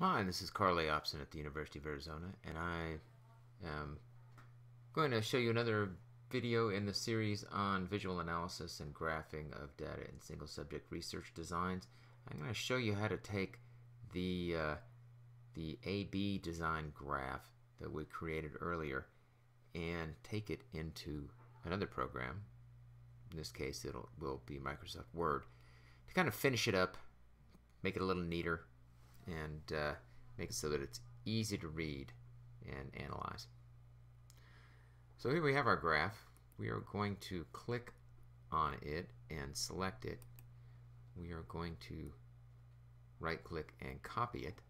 Hi, this is Carl Liaupsin at the University of Arizona, and I am going to show you another video in the series on visual analysis and graphing of data in single subject research designs. I'm going to show you how to take the, uh, the AB design graph that we created earlier and take it into another program. In this case, it will be Microsoft Word to kind of finish it up, make it a little neater, and uh, make it so that it's easy to read and analyze. So here we have our graph. We are going to click on it and select it. We are going to right click and copy it.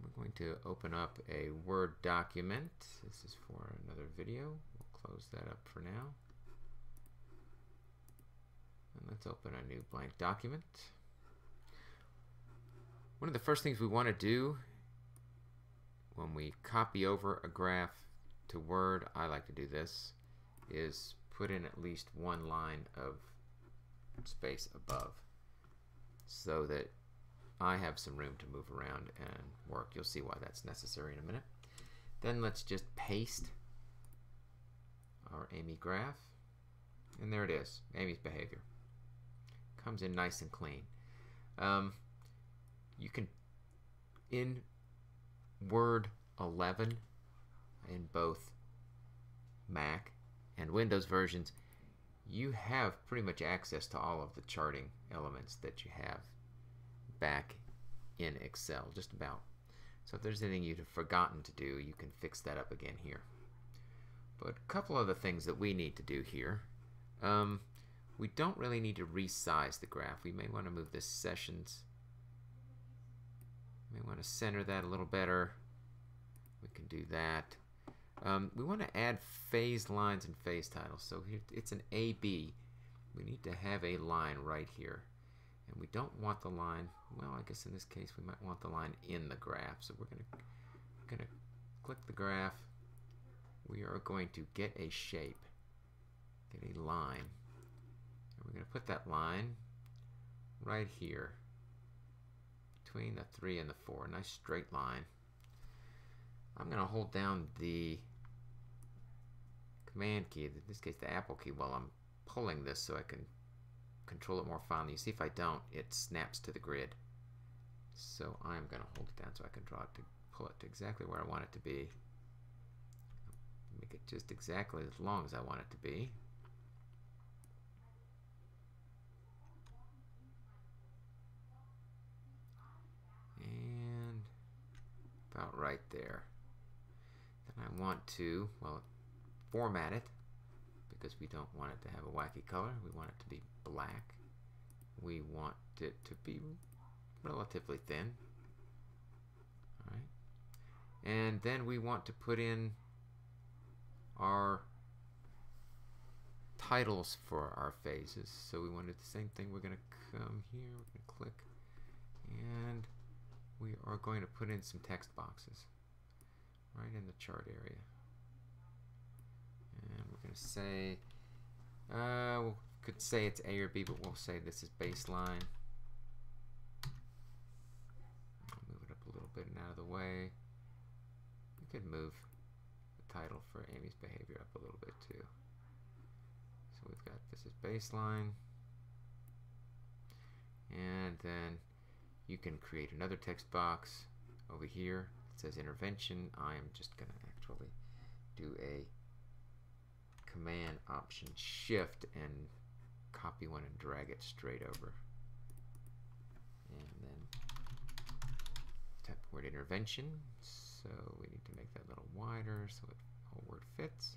We're going to open up a Word document. This is for another video. We'll close that up for now. And let's open a new blank document. One of the first things we want to do when we copy over a graph to Word, I like to do this, is put in at least one line of space above so that I have some room to move around and work. You'll see why that's necessary in a minute. Then let's just paste our Amy graph. And there it is, Amy's behavior. Comes in nice and clean. Um, you can in Word 11 in both Mac and Windows versions you have pretty much access to all of the charting elements that you have back in Excel just about. So if there's anything you've forgotten to do you can fix that up again here. But a couple of the things that we need to do here um, we don't really need to resize the graph. We may want to move this sessions want to center that a little better. We can do that. Um, we want to add phase lines and phase titles. So here it's an AB. We need to have a line right here. And we don't want the line, well, I guess in this case we might want the line in the graph. So we're going to going to click the graph. We are going to get a shape, get a line. And we're going to put that line right here between the 3 and the 4. Nice straight line. I'm going to hold down the command key, in this case the Apple key, while I'm pulling this so I can control it more finely. You see if I don't, it snaps to the grid. So I'm going to hold it down so I can draw it to pull it to exactly where I want it to be. Make it just exactly as long as I want it to be. About right there. Then I want to, well, format it because we don't want it to have a wacky color. We want it to be black. We want it to be relatively thin. All right. And then we want to put in our titles for our phases. So we want to do the same thing. We're going to come here, we're going to click, and we are going to put in some text boxes right in the chart area. And we're going to say, uh, we could say it's A or B, but we'll say this is baseline. Move it up a little bit and out of the way. We could move the title for Amy's behavior up a little bit too. So we've got this is baseline. And then you can create another text box over here it says intervention. I am just gonna actually do a command option shift and copy one and drag it straight over. And then type word intervention. So we need to make that a little wider so it whole word fits.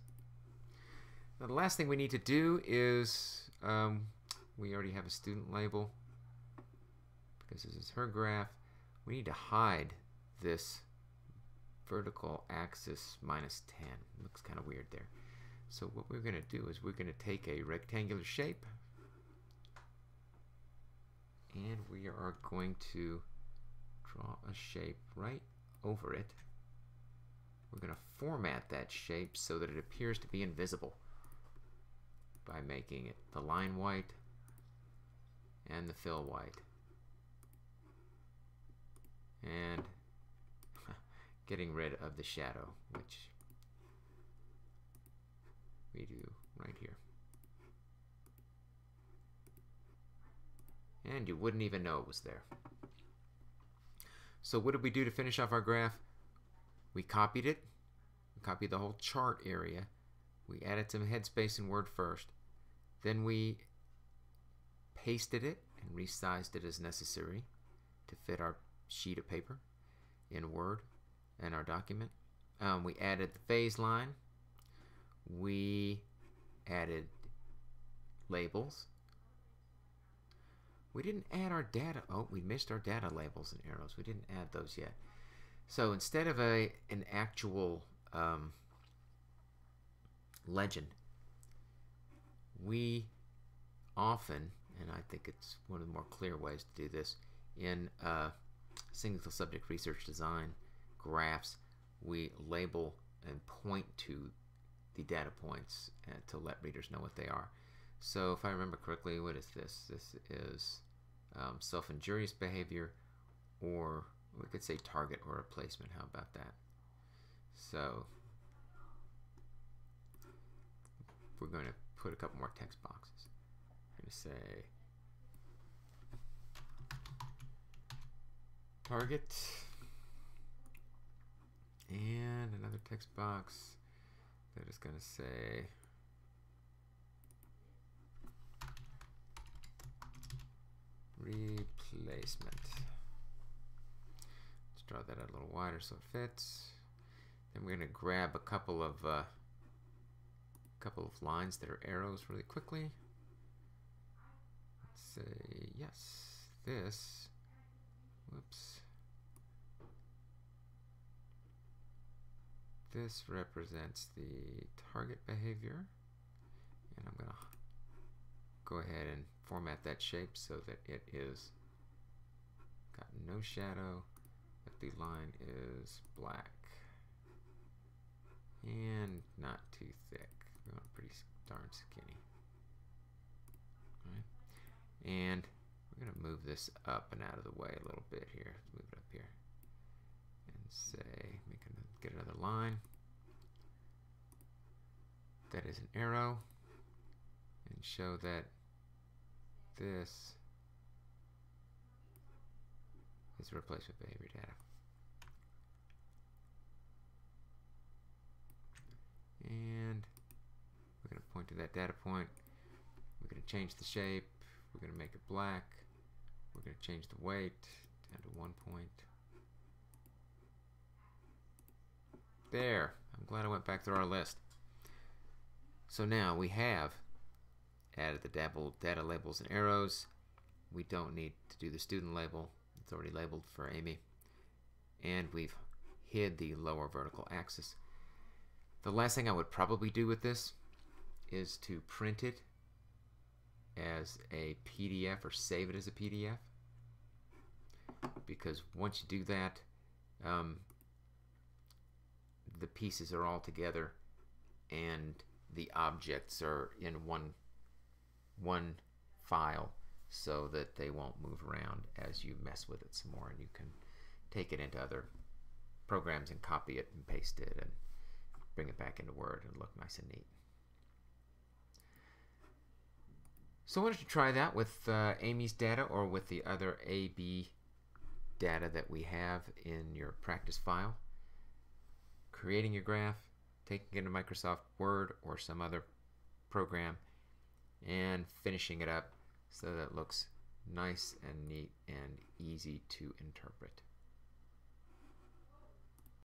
Now the last thing we need to do is um, we already have a student label because this is her graph, we need to hide this vertical axis minus 10. It looks kind of weird there. So what we're going to do is we're going to take a rectangular shape and we are going to draw a shape right over it. We're going to format that shape so that it appears to be invisible by making it the line white and the fill white and getting rid of the shadow, which we do right here. And you wouldn't even know it was there. So what did we do to finish off our graph? We copied it. We copied the whole chart area. We added some headspace in Word first. Then we pasted it and resized it as necessary to fit our sheet of paper in Word and our document. Um, we added the phase line. We added labels. We didn't add our data. Oh, we missed our data labels and arrows. We didn't add those yet. So instead of a an actual um, legend, we often, and I think it's one of the more clear ways to do this, in uh, single subject research design graphs, we label and point to the data points uh, to let readers know what they are. So if I remember correctly, what is this? This is um, self-injurious behavior, or we could say target or replacement. How about that? So we're going to put a couple more text boxes. I'm going to say target and another text box that is going to say replacement. Let's draw that out a little wider so it fits. Then we're going to grab a couple of uh, couple of lines that are arrows really quickly. Let's say yes, this. Whoops. This represents the target behavior. And I'm going to go ahead and format that shape so that it is got no shadow, but the line is black and not too thick. Pretty darn skinny. And we're going to move this up and out of the way a little bit here. Let's move it up here. And say, make an, get another line. That is an arrow. And show that this is replacement behavior data. And we're going to point to that data point. We're going to change the shape. We're going to make it black. We're going to change the weight down to one point. There. I'm glad I went back through our list. So now we have added the dabble data labels and arrows. We don't need to do the student label. It's already labeled for Amy. And we've hid the lower vertical axis. The last thing I would probably do with this is to print it as a PDF or save it as a PDF because once you do that um, the pieces are all together and the objects are in one one file so that they won't move around as you mess with it some more and you can take it into other programs and copy it and paste it and bring it back into Word and look nice and neat. So why don't you try that with uh, Amy's data or with the other AB data that we have in your practice file. Creating your graph, taking it into Microsoft Word or some other program, and finishing it up so that it looks nice and neat and easy to interpret.